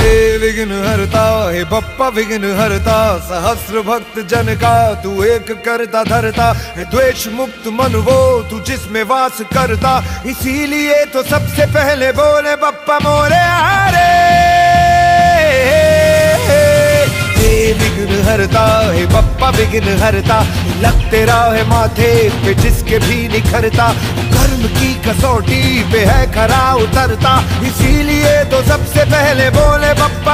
हे विघ्न हरता, हे बप्पा विघ्न हरता, सहस्र भक्त जन का, तू एक करता धरता, है द्वेष मुक्त मन वो, तू जिसमें वास करता, इसीलिए तो सबसे पहले बोले, बप्पा मोरे हारे। विघ्न हरता, है बप्पा विघ्न हरता लग तेरा है माथे पे जिसके भी निखरता, कर्म की कसौटी पे है, खरा उतरता, इसीलिए पहले बोले बप्पा।